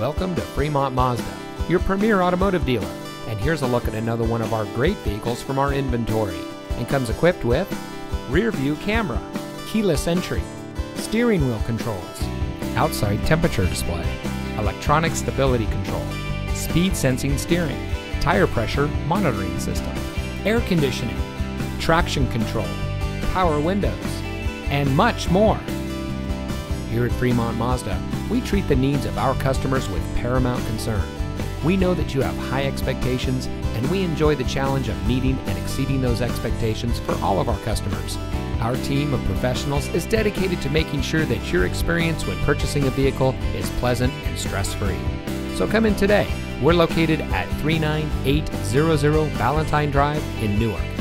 Welcome to Fremont Mazda, your premier automotive dealer. And here's a look at another one of our great vehicles from our inventory. And comes equipped with rear view camera, keyless entry, steering wheel controls, outside temperature display, electronic stability control, speed sensing steering, tire pressure monitoring system, air conditioning, traction control, power windows, and much more. Here at Fremont Mazda, we treat the needs of our customers with paramount concern. We know that you have high expectations, and we enjoy the challenge of meeting and exceeding those expectations for all of our customers. Our team of professionals is dedicated to making sure that your experience when purchasing a vehicle is pleasant and stress free. So come in today. We're located at 39800 Balentine Drive in Newark.